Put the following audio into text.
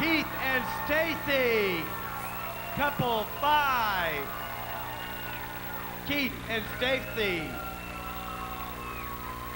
Keith and Stacy. Couple five. Keith and Stacy.